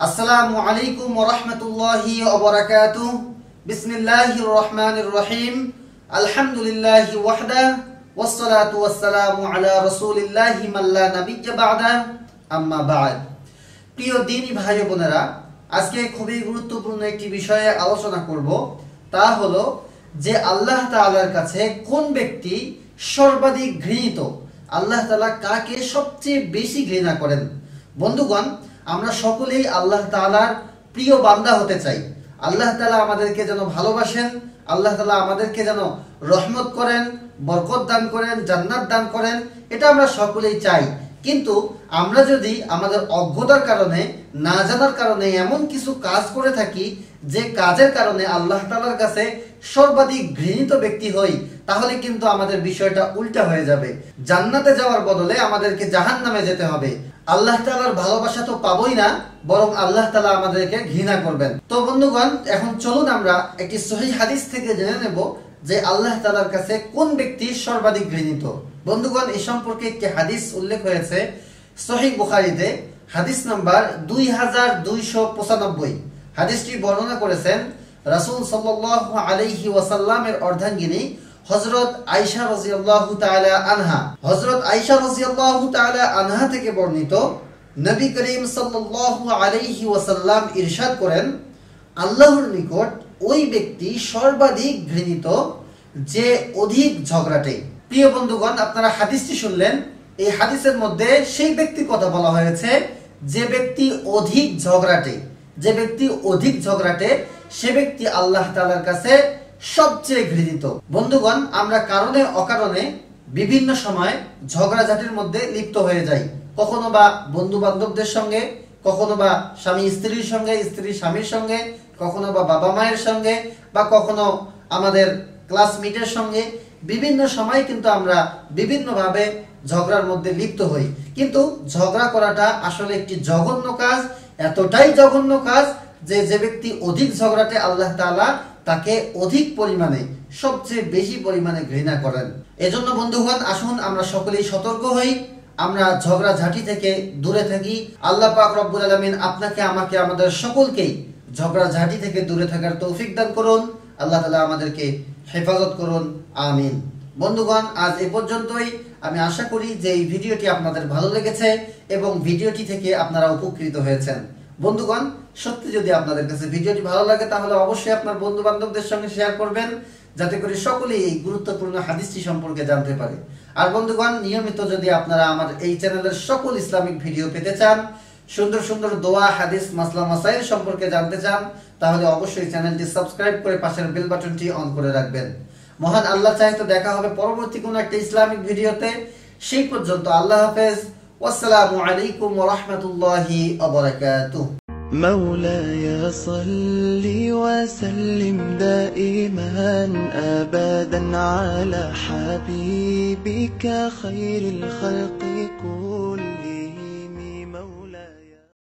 আসসালামু আলাইকুম ওরহমতুল্লাহি ওবরাকাতু বিসমিল্লাহির রহমানির রহিম। আলহামদুলিল্লাহি ওয়াহদা, ওয়াসসালাতু ওয়াসসালামু আলা রাসূলিল্লাহি মাল্লা নাবিয়্যা বা'দা। আম্মা বা'দ। প্রিয় দিনী ভাই বোনেরা, আজকে খুবই গুরুত্বপূর্ণ একটি বিষয়ে আলোচনা করব। তা হলো যে আল্লাহ তাআলার কাছে কোন ব্যক্তি সর্বাধিক ঘৃণিত? আল্লাহ তাআলা কাকে সবচেয়ে বেশি ঘৃণা করেন? বন্ধুগণ আমরা সকলেই আল্লাহ তালার প্রিয় বান্দা হতে চাই। আল্লাহ তালা আমাদেরকে যেন ভালোবাসেন, আল্লাহ তালা আমাদেরকে যেন রহমত করেন, বরকত দান করেন, জান্নাত দান করেন, এটা আমরা সকলেই চাই। কিন্তু আমরা যদি আমাদের অজ্ঞতার কারণে, না জানার কারণে এমন কিছু কাজ করে থাকি, যে কাজের কারণে আল্লাহ তালার কাছে সর্বাধিক ঘৃণিত ব্যক্তি হই, তাহলে কিন্তু আমাদের বিষয়টা উল্টা হয়ে যাবে। জান্নাতে যাওয়ার বদলে আমাদেরকে জাহান নামে যেতে হবে। আল্লাহ তালার ভালোবাসা তো পাবোই না, বরং আল্লাহ তালা আমাদেরকে ঘৃণা করবেন। তো বন্ধুগণ, এখন চলুন আমরা একটি সহি হাদিস থেকে জেনে নেব যে আল্লাহ তালার কাছে কোন ব্যক্তি সর্বাধিক ঘৃণিত। বন্ধুগণ এই সম্পর্কে একটি হাদিস উল্লেখ হয়েছে সহি বুখারিতে, হাদিস নাম্বার দুই হাজার দুইশো পঁচানব্বই। হাদিসটি বর্ণনা করেছেন রাসুল সাল্লাহ আলাইহি ওয়াসাল্লামের অর্ধাঙ্গিনী হজরত আইসা রাজিয়াল্লাহু তাআলা আনহা হজরত আইসা রাজিয়াল্লাহু তাআলা আনহা থেকে বর্ণিত নবী করিম সাল্লাল্লাহু আলাইহি ওয়াসাল্লাম ইরশাদ করেন, আল্লাহর নিকট ওই ব্যক্তি সর্বাধিক ঘৃণিত, যে অধিক ঝগড়াটে। প্রিয় বন্ধুগণ, আপনারা হাদিসটি শুনলেন, এই হাদিসের মধ্যে সেই ব্যক্তির কথা বলা হয়েছে, যে ব্যক্তি অধিক ঝগড়াটে, যে ব্যক্তি অধিক ঝগড়াটে, সে ব্যক্তি আল্লাহ তালার কাছে সবচেয়ে ঘৃণিত। বন্ধুগণ, আমরা কারণে অকারণে বিভিন্ন সময় ঝগড়াঝাটির মধ্যে লিপ্ত হয়ে যাই। কখনো বা বন্ধু বান্ধবদের সঙ্গে, কখনো বা স্বামী স্ত্রীর সঙ্গে, স্ত্রী স্বামীর সঙ্গে, কখনো বা বাবা মায়ের সঙ্গে, বা কখনো আমাদের ক্লাসমেটের সঙ্গে, বিভিন্ন সময় কিন্তু আমরা বিভিন্নভাবে ঝগড়ার মধ্যে লিপ্ত হই। কিন্তু ঝগড়া করাটা আসলে একটি জঘন্য কাজ, এতটাই জঘন্য কাজ যে যে ব্যক্তি অধিক ঝগড়াতে আল্লাহ তাআলা তাকে অধিক পরিমাণে, সবচেয়ে বেশি পরিমাণে ঘৃণা করেন। এজন্য বন্ধুগণ আসুন আমরা সকলেই সতর্ক হই, আমরা ঝগড়া ঝাঁটি থেকে দূরে থাকি। আল্লাহ পাক রব্বুল আলামিন আপনাকে, আমাকে, আমাদের সকলকেই ঝগড়া ঝাঁটি থেকে দূরে থাকার তৌফিক দান করুন। আল্লাহ তালা আমাদেরকে হেফাজত করুন। আমিন। বন্ধুগণ আজ এ পর্যন্তই। আমি আশা করি যে এই ভিডিওটি আপনাদের ভালো লেগেছে এবং ভিডিওটি থেকে আপনারা উপকৃত হয়েছেন। বন্ধুগণ, সত্যি যদি আপনাদের কাছে ভিডিওটি ভালো লাগে, তাহলে অবশ্যই আপনার বন্ধু বান্ধবদের সঙ্গে শেয়ার করবেন, যাতে করে সকলেই এই গুরুত্বপূর্ণ হাদিসটি সম্পর্কে জানতে পারে। আর বন্ধুগণ, নিয়মিত যদি আপনারা আমার এই চ্যানেলের সকল ইসলামিক ভিডিও পেতে চান, সুন্দর সুন্দর দোয়া, হাদিস, মাসলা, মাসাইল সম্পর্কে জানতে চান, তাহলে অবশ্যই চ্যানেলটি সাবস্ক্রাইব করে পাশের বেল বাটনটি অন করে রাখবেন। মহান আল্লাহ চাই তো দেখা হবে পরবর্তী কোন একটা ইসলামিক ভিডিওতে। সেই পর্যন্ত আল্লাহ হাফেজ। والسلام عليكم ورحمة الله وبركاته. مولاي صل وسلم دائما أبدا على حبيبك خير الخلق كلهم.